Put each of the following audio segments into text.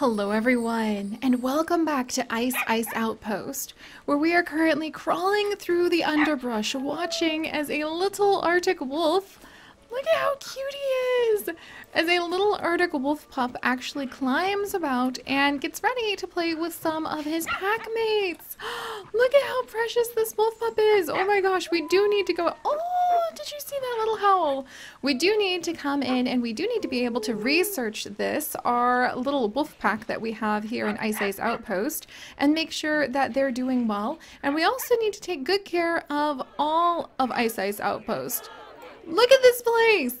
Hello everyone, and welcome back to Ice Ice Outpost, where we are currently crawling through the underbrush watching as a little arctic wolf Look at how cute he is! As a little Arctic wolf pup actually climbs about and gets ready to play with some of his pack mates. Look at how precious this wolf pup is! Oh my gosh, we do need to go... Oh, did you see that little howl? We do need to come in and we do need to be able to research this, our little wolf pack that we have here in Ice Ice Outpost, and make sure that they're doing well. And we also need to take good care of all of Ice Ice Outpost. Look at this place!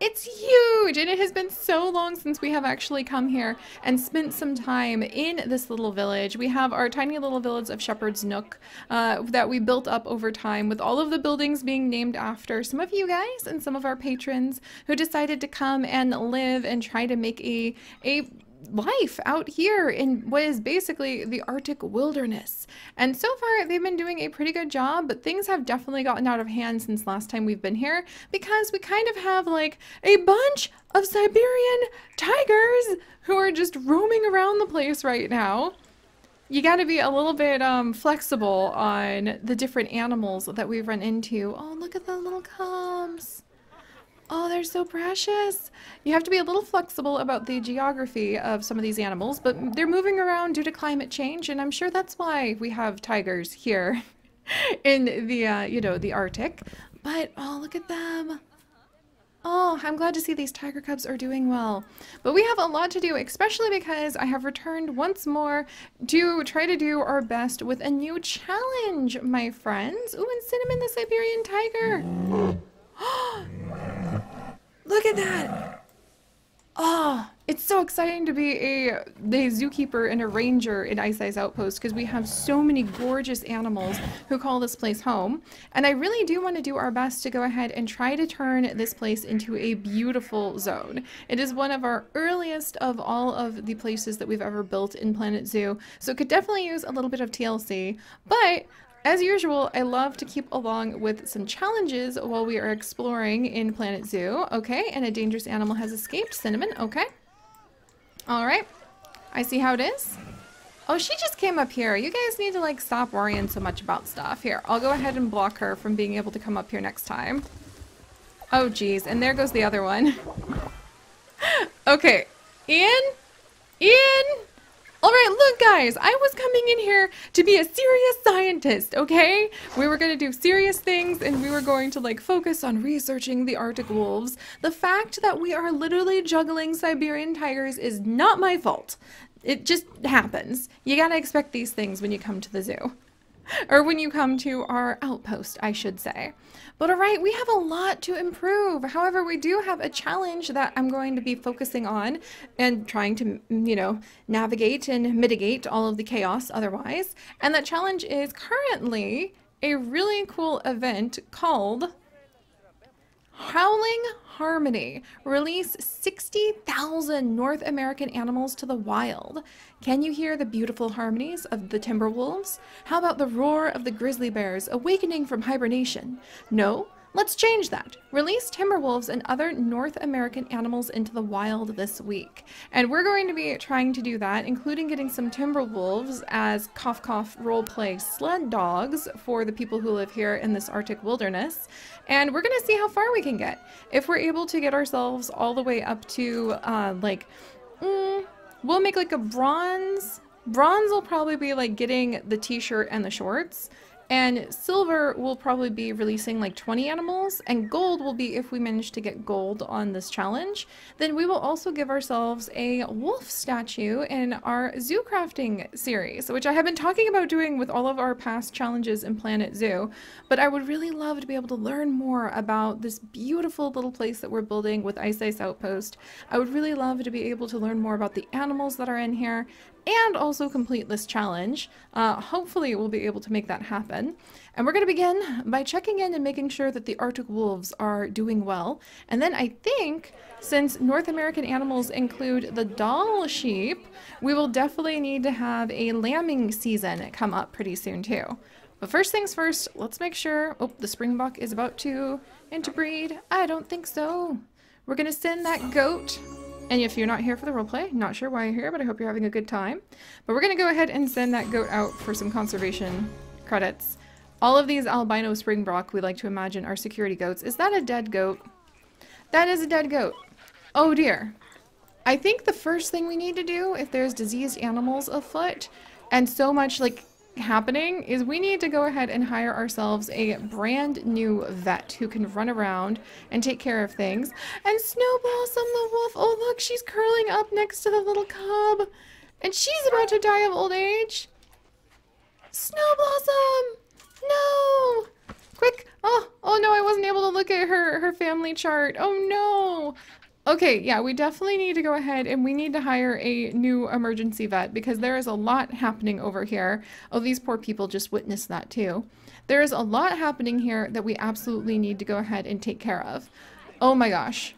It's huge and it has been so long since we have actually come here and spent some time in this little village. We have our tiny little village of Shepherd's Nook uh, that we built up over time with all of the buildings being named after some of you guys and some of our patrons who decided to come and live and try to make a, a life out here in what is basically the Arctic wilderness. And so far, they've been doing a pretty good job, but things have definitely gotten out of hand since last time we've been here because we kind of have like a bunch of Siberian tigers who are just roaming around the place right now. You got to be a little bit um, flexible on the different animals that we've run into. Oh, look at the little cubs. Oh, they're so precious. You have to be a little flexible about the geography of some of these animals, but they're moving around due to climate change, and I'm sure that's why we have tigers here in the, uh, you know, the Arctic. But, oh, look at them. Oh, I'm glad to see these tiger cubs are doing well. But we have a lot to do, especially because I have returned once more to try to do our best with a new challenge, my friends. Ooh, and Cinnamon the Siberian tiger. Look at that! Oh, it's so exciting to be a the zookeeper and a ranger in Ice Ice Outpost because we have so many gorgeous animals who call this place home. And I really do want to do our best to go ahead and try to turn this place into a beautiful zone. It is one of our earliest of all of the places that we've ever built in Planet Zoo, so it could definitely use a little bit of TLC. But as usual, I love to keep along with some challenges while we are exploring in Planet Zoo. Okay, and a dangerous animal has escaped. Cinnamon, okay. Alright, I see how it is. Oh, she just came up here. You guys need to, like, stop worrying so much about stuff. Here, I'll go ahead and block her from being able to come up here next time. Oh, geez, and there goes the other one. okay, Ian? Ian? Alright, look guys, I was coming in here to be a serious scientist, okay? We were going to do serious things and we were going to like focus on researching the Arctic wolves. The fact that we are literally juggling Siberian tigers is not my fault. It just happens. You gotta expect these things when you come to the zoo. or when you come to our outpost, I should say. But all right, we have a lot to improve. However, we do have a challenge that I'm going to be focusing on and trying to, mm, you know, navigate and mitigate all of the chaos otherwise. And that challenge is currently a really cool event called Howling Harmony. Release 60,000 North American animals to the wild. Can you hear the beautiful harmonies of the timber wolves? How about the roar of the grizzly bears awakening from hibernation? No? Let's change that. Release timber wolves and other North American animals into the wild this week. And we're going to be trying to do that, including getting some timber wolves as cough cough roleplay sled dogs for the people who live here in this Arctic wilderness. And we're to see how far we can get. If we're able to get ourselves all the way up to uh, like, mm, we'll make like a bronze. Bronze will probably be like getting the t-shirt and the shorts. And silver will probably be releasing like 20 animals, and gold will be if we manage to get gold on this challenge. Then we will also give ourselves a wolf statue in our zoo crafting series, which I have been talking about doing with all of our past challenges in Planet Zoo. But I would really love to be able to learn more about this beautiful little place that we're building with Ice Ice Outpost. I would really love to be able to learn more about the animals that are in here and also complete this challenge. Uh, hopefully we'll be able to make that happen. And we're going to begin by checking in and making sure that the Arctic wolves are doing well. And then I think, since North American animals include the Dall sheep, we will definitely need to have a lambing season come up pretty soon too. But first things first, let's make sure... Oh, the springbok is about to interbreed. I don't think so. We're going to send that goat And if you're not here for the roleplay, not sure why you're here, but I hope you're having a good time. But we're going to go ahead and send that goat out for some conservation credits. All of these albino springbok we like to imagine are security goats. Is that a dead goat? That is a dead goat. Oh dear. I think the first thing we need to do if there's diseased animals afoot and so much like happening is we need to go ahead and hire ourselves a brand new vet who can run around and take care of things. And Snow Blossom the wolf, oh look, she's curling up next to the little cub. And she's about to die of old age. Snow Blossom! No! Quick! Oh, oh no, I wasn't able to look at her, her family chart. Oh no! Okay, yeah, we definitely need to go ahead and we need to hire a new emergency vet because there is a lot happening over here. Oh, these poor people just witnessed that too. There is a lot happening here that we absolutely need to go ahead and take care of. Oh my gosh.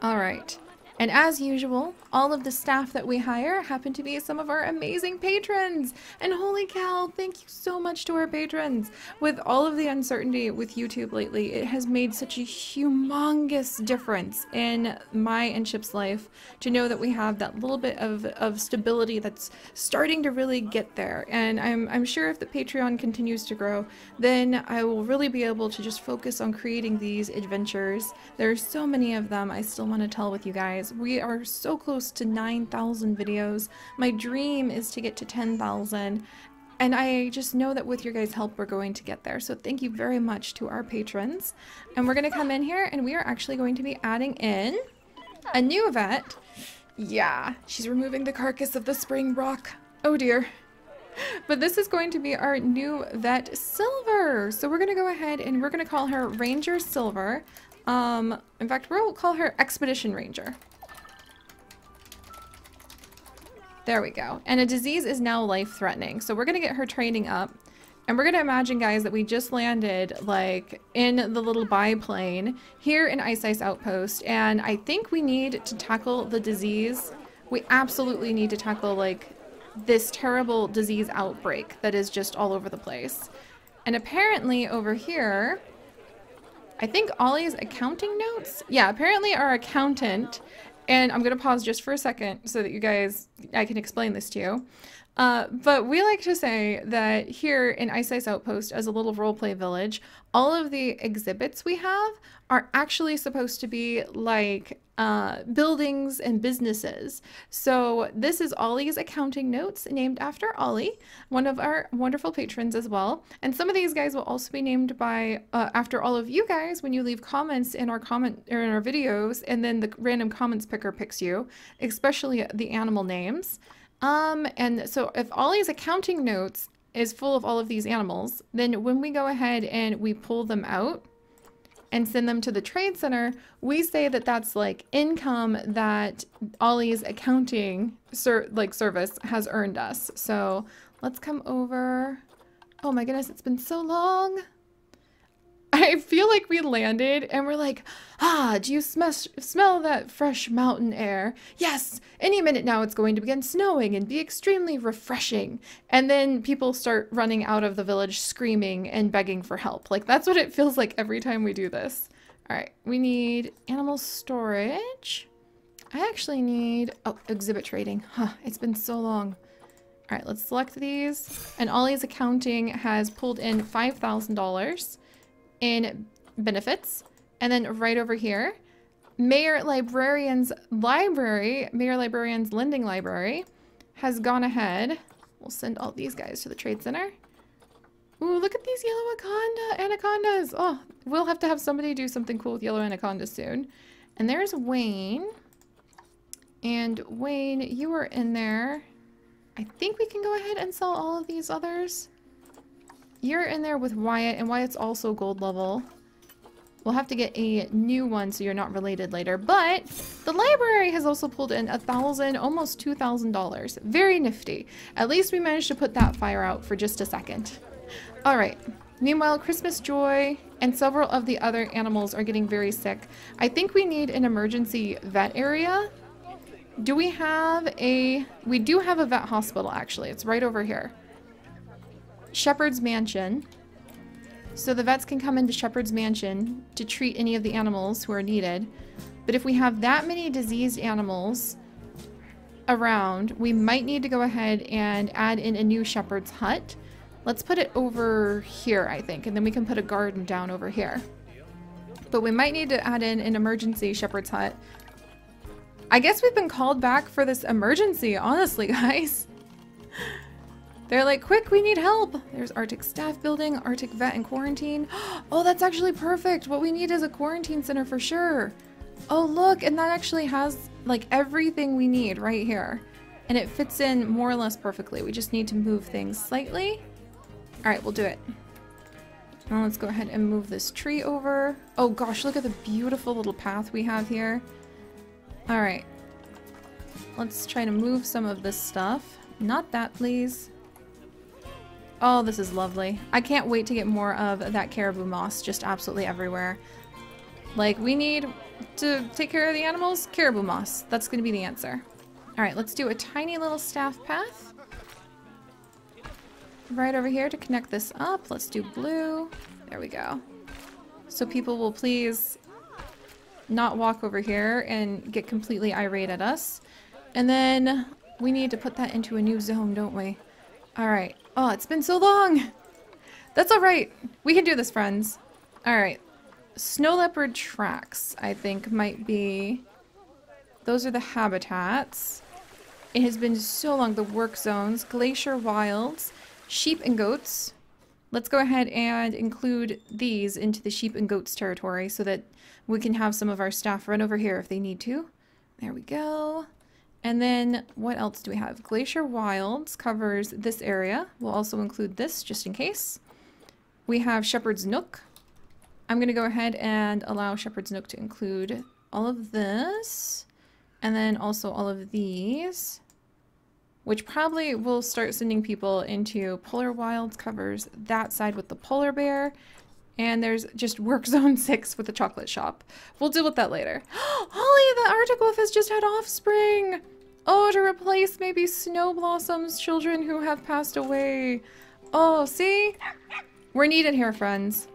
All right. And as usual, all of the staff that we hire happen to be some of our amazing patrons. And holy cow, thank you so much to our patrons. With all of the uncertainty with YouTube lately, it has made such a humongous difference in my and Chip's life to know that we have that little bit of, of stability that's starting to really get there. And I'm, I'm sure if the Patreon continues to grow, then I will really be able to just focus on creating these adventures. There are so many of them I still want to tell with you guys we are so close to 9,000 videos. My dream is to get to 10,000. And I just know that with your guys' help, we're going to get there. So thank you very much to our patrons. And we're going to come in here and we are actually going to be adding in a new vet. Yeah, she's removing the carcass of the springbok. Oh dear. But this is going to be our new vet, Silver. So we're going to go ahead and we're going to call her Ranger Silver. Um, in fact, we'll call her Expedition Ranger. There we go. And a disease is now life-threatening. So we're going to get her training up. And we're going to imagine, guys, that we just landed, like, in the little biplane here in Ice Ice Outpost. And I think we need to tackle the disease. We absolutely need to tackle, like, this terrible disease outbreak that is just all over the place. And apparently over here, I think Ollie's accounting notes? Yeah, apparently our accountant and I'm going to pause just for a second so that you guys, I can explain this to you. Uh, but we like to say that here in Ice Ice Outpost, as a little roleplay village, all of the exhibits we have are actually supposed to be like uh, buildings and businesses. So this is Ollie's accounting notes named after Ollie, one of our wonderful patrons as well. And some of these guys will also be named by uh, after all of you guys when you leave comments in our comment or in our videos, and then the random comments picker picks you, especially the animal names. Um, and so if Ollie's accounting notes is full of all of these animals, then when we go ahead and we pull them out and send them to the trade center, we say that that's like income that Ollie's accounting ser like service has earned us. So let's come over. Oh my goodness, it's been so long. I feel like we landed and we're like, ah, do you sm smell that fresh mountain air? Yes, any minute now it's going to begin snowing and be extremely refreshing. And then people start running out of the village screaming and begging for help. Like that's what it feels like every time we do this. All right, we need animal storage. I actually need, oh, exhibit trading. Huh, it's been so long. All right, let's select these. And Ollie's accounting has pulled in $5,000 in benefits. And then right over here, Mayor Librarian's Library, Mayor Librarian's Lending Library has gone ahead. We'll send all these guys to the Trade Center. Ooh, look at these yellow anaconda anacondas. Oh, we'll have to have somebody do something cool with yellow anacondas soon. And there's Wayne. And Wayne, you are in there. I think we can go ahead and sell all of these others. You're in there with Wyatt, and Wyatt's also gold level. We'll have to get a new one so you're not related later. But the library has also pulled in a thousand, almost two thousand dollars. Very nifty. At least we managed to put that fire out for just a second. All right. Meanwhile, Christmas Joy and several of the other animals are getting very sick. I think we need an emergency vet area. Do we have a... We do have a vet hospital, actually. It's right over here. Shepherd's Mansion. So the vets can come into Shepherd's Mansion to treat any of the animals who are needed. But if we have that many diseased animals around, we might need to go ahead and add in a new shepherd's hut. Let's put it over here, I think, and then we can put a garden down over here. But we might need to add in an emergency shepherd's hut. I guess we've been called back for this emergency, honestly, guys. They're like, quick, we need help. There's Arctic staff building, Arctic vet and quarantine. Oh, that's actually perfect. What we need is a quarantine center for sure. Oh, look, and that actually has like everything we need right here. And it fits in more or less perfectly. We just need to move things slightly. All right, we'll do it. Now let's go ahead and move this tree over. Oh gosh, look at the beautiful little path we have here. All right. Let's try to move some of this stuff. Not that, please. Oh, this is lovely. I can't wait to get more of that caribou moss just absolutely everywhere. Like, we need to take care of the animals? Caribou moss. That's going to be the answer. Alright, let's do a tiny little staff path. Right over here to connect this up. Let's do blue. There we go. So people will please not walk over here and get completely irate at us. And then we need to put that into a new zone, don't we? Alright. Oh, it's been so long! That's alright. We can do this, friends. Alright. Snow leopard tracks, I think, might be... Those are the habitats. It has been so long. The work zones. Glacier wilds. Sheep and goats. Let's go ahead and include these into the sheep and goats territory so that we can have some of our staff run over here if they need to. There we go. And then what else do we have? Glacier Wilds covers this area. We'll also include this just in case. We have Shepherd's Nook. I'm going to go ahead and allow Shepherd's Nook to include all of this and then also all of these, which probably will start sending people into Polar Wilds covers that side with the polar bear. And there's just Work Zone 6 with the chocolate shop. We'll deal with that later. Holly, the Arctic wolf has just had offspring! Oh, to replace maybe Snow Blossom's children who have passed away. Oh, see? We're needed here, friends.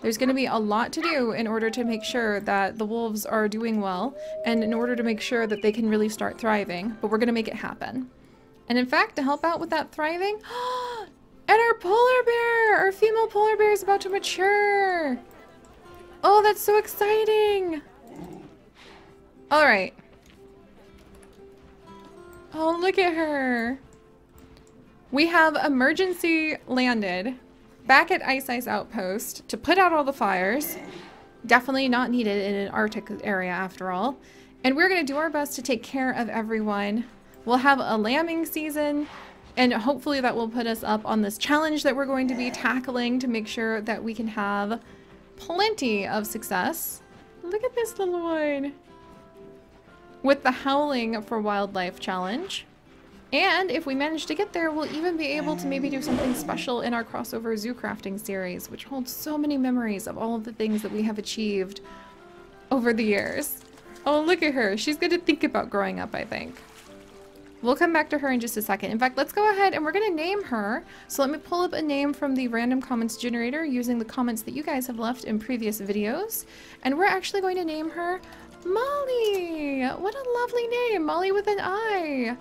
There's going to be a lot to do in order to make sure that the wolves are doing well and in order to make sure that they can really start thriving, but we're going to make it happen. And in fact, to help out with that thriving, and our polar bear, our female polar bear is about to mature. Oh, that's so exciting. All right. Oh, look at her. We have emergency landed back at Ice Ice Outpost to put out all the fires. Definitely not needed in an Arctic area after all. And we're going to do our best to take care of everyone. We'll have a lambing season and hopefully that will put us up on this challenge that we're going to be tackling to make sure that we can have plenty of success. Look at this little one. With the Howling for Wildlife challenge. And if we manage to get there, we'll even be able to maybe do something special in our crossover zoo crafting series, which holds so many memories of all of the things that we have achieved over the years. Oh, look at her. She's going to think about growing up, I think. We'll come back to her in just a second. In fact, let's go ahead and we're going to name her. So let me pull up a name from the random comments generator using the comments that you guys have left in previous videos. And we're actually going to name her Molly. What a lovely name. Molly with an I.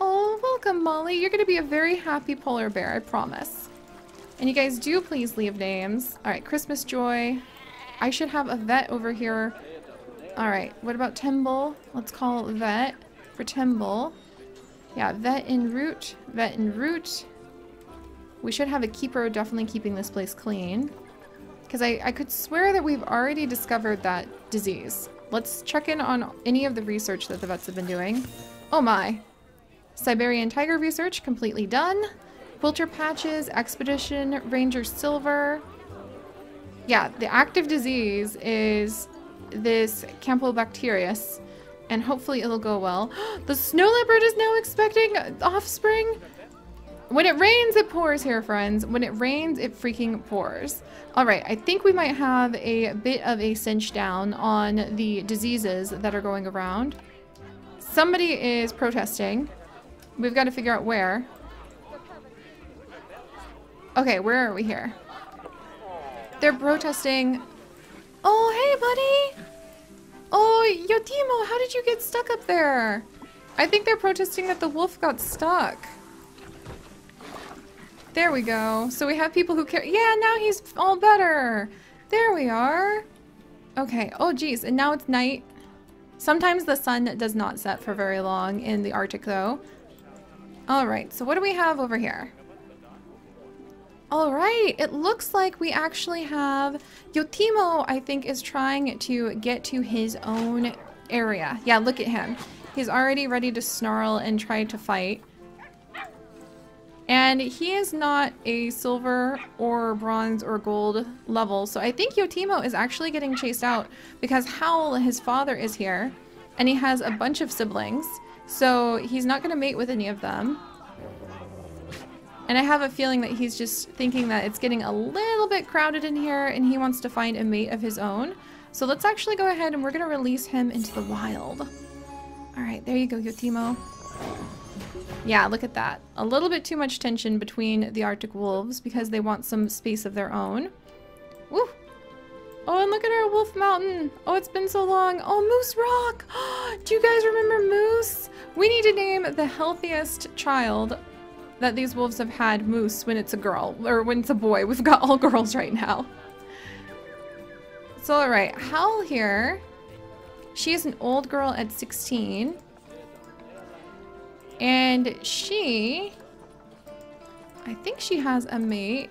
Oh, welcome, Molly. You're going to be a very happy polar bear, I promise. And you guys do please leave names. All right, Christmas Joy. I should have a vet over here. All right, what about Temple? Let's call vet for Temple. Yeah, vet en route, vet en route. We should have a keeper definitely keeping this place clean. Because I, I could swear that we've already discovered that disease. Let's check in on any of the research that the vets have been doing. Oh my, Siberian tiger research completely done. Quilter patches, expedition, ranger silver. Yeah, the active disease is this Campylobacterius, and hopefully it'll go well. the snow leopard is now expecting offspring. When it rains, it pours here, friends. When it rains, it freaking pours. All right, I think we might have a bit of a cinch down on the diseases that are going around. Somebody is protesting. We've got to figure out where. Okay, where are we here? They're protesting. Oh, hey, buddy. Oh, Yotimo, how did you get stuck up there? I think they're protesting that the wolf got stuck. There we go. So we have people who care. Yeah, now he's all better. There we are. Okay. Oh, geez. And now it's night. Sometimes the sun does not set for very long in the Arctic, though. All right. So what do we have over here? All right. It looks like we actually have... Yotimo, I think, is trying to get to his own area. Yeah, look at him. He's already ready to snarl and try to fight. And he is not a silver or bronze or gold level. So I think Yotimo is actually getting chased out because Howl, his father, is here. And he has a bunch of siblings. So he's not going to mate with any of them. And I have a feeling that he's just thinking that it's getting a little bit crowded in here and he wants to find a mate of his own. So let's actually go ahead and we're going to release him into the wild. Alright, there you go, Yotimo. Yeah, look at that. A little bit too much tension between the Arctic wolves because they want some space of their own. Woo! Oh, and look at our Wolf Mountain. Oh, it's been so long. Oh, Moose Rock. Do you guys remember Moose? We need to name the healthiest child that these wolves have had Moose when it's a girl, or when it's a boy. We've got all girls right now. So, alright, Howl here. She is an old girl at 16. And she... I think she has a mate.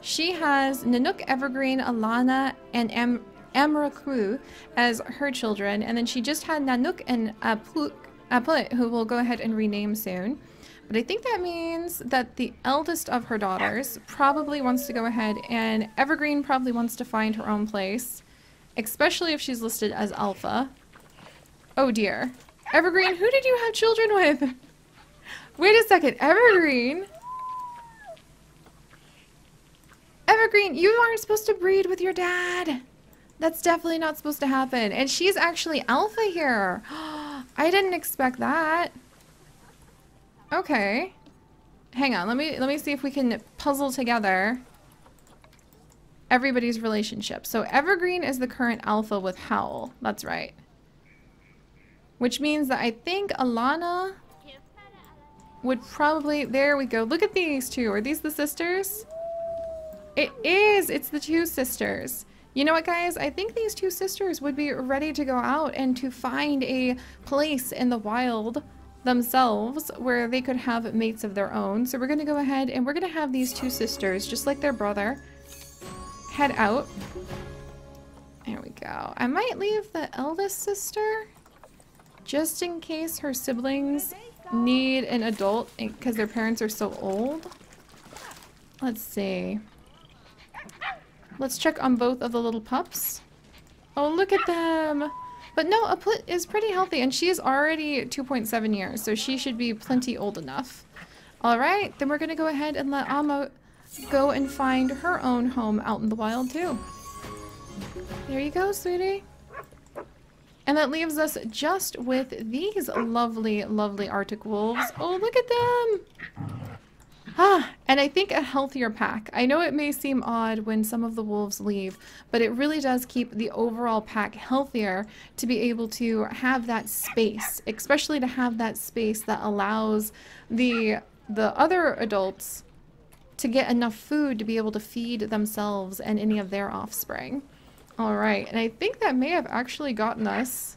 She has Nanook, Evergreen, Alana, and Am Amraku as her children. And then she just had Nanook and Apuk, Aplut, who we'll go ahead and rename soon. But I think that means that the eldest of her daughters probably wants to go ahead and Evergreen probably wants to find her own place. Especially if she's listed as Alpha. Oh dear. Evergreen, who did you have children with? Wait a second, Evergreen? Evergreen, you aren't supposed to breed with your dad. That's definitely not supposed to happen. And she's actually alpha here. I didn't expect that. Okay. Hang on, let me let me see if we can puzzle together everybody's relationship. So Evergreen is the current alpha with Howl. That's right. Which means that I think Alana would probably... There we go. Look at these two. Are these the sisters? It is! It's the two sisters. You know what, guys? I think these two sisters would be ready to go out and to find a place in the wild themselves where they could have mates of their own. So we're going to go ahead and we're going to have these two sisters, just like their brother, head out. There we go. I might leave the eldest sister just in case her siblings need an adult because their parents are so old. Let's see. Let's check on both of the little pups. Oh, look at them. But no, Aplit is pretty healthy and she is already 2.7 years, so she should be plenty old enough. All right, then we're to go ahead and let Amma go and find her own home out in the wild too. There you go, sweetie. And that leaves us just with these lovely, lovely Arctic wolves. Oh, look at them! Ah, and I think a healthier pack. I know it may seem odd when some of the wolves leave, but it really does keep the overall pack healthier to be able to have that space, especially to have that space that allows the the other adults to get enough food to be able to feed themselves and any of their offspring. Alright, and I think that may have actually gotten us...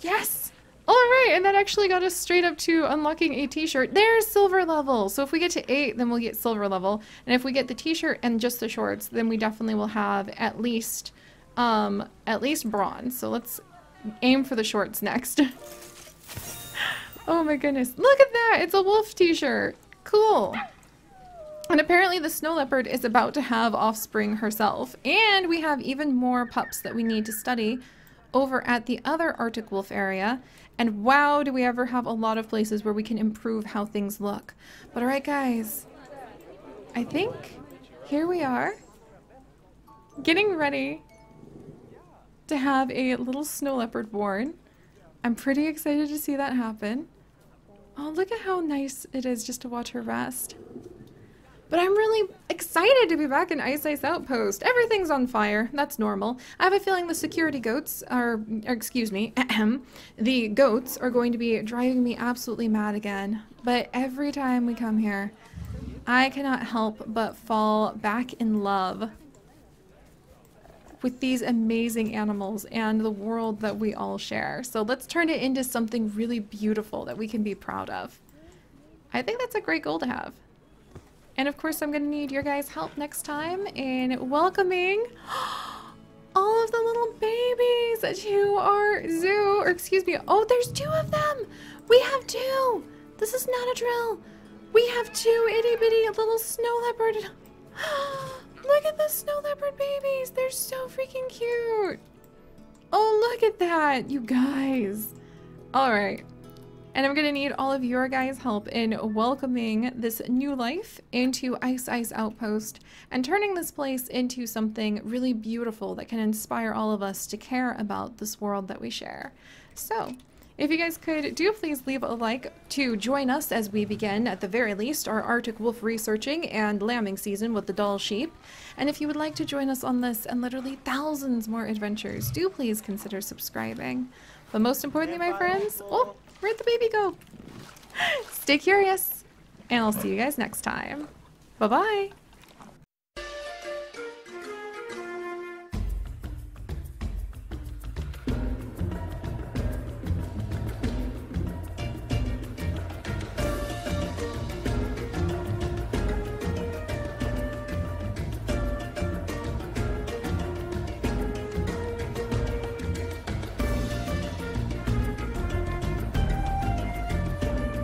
Yes! Alright, and that actually got us straight up to unlocking a t-shirt. There's silver level! So if we get to 8, then we'll get silver level. And if we get the t-shirt and just the shorts, then we definitely will have at least, um, at least bronze. So let's aim for the shorts next. oh my goodness. Look at that! It's a wolf t-shirt! Cool! And apparently the snow leopard is about to have offspring herself. And we have even more pups that we need to study over at the other Arctic wolf area. And wow, do we ever have a lot of places where we can improve how things look. But alright guys, I think here we are, getting ready to have a little snow leopard born. I'm pretty excited to see that happen. Oh, look at how nice it is just to watch her rest. But I'm really excited to be back in Ice Ice Outpost. Everything's on fire. That's normal. I have a feeling the security goats are, or excuse me, the goats are going to be driving me absolutely mad again. But every time we come here, I cannot help but fall back in love with these amazing animals and the world that we all share. So let's turn it into something really beautiful that we can be proud of. I think that's a great goal to have. And of course, I'm going to need your guys' help next time in welcoming all of the little babies to our zoo. Or excuse me. Oh, there's two of them. We have two. This is not a drill. We have two itty bitty little snow leopard. look at the snow leopard babies. They're so freaking cute. Oh, look at that, you guys. All right. And I'm going to need all of your guys' help in welcoming this new life into Ice Ice Outpost and turning this place into something really beautiful that can inspire all of us to care about this world that we share. So, if you guys could do please leave a like to join us as we begin, at the very least, our Arctic wolf researching and lambing season with the Dall sheep. And if you would like to join us on this and literally thousands more adventures, do please consider subscribing. But most importantly, my friends, oh, Where'd the baby go? Stay curious, and I'll see you guys next time. Bye-bye.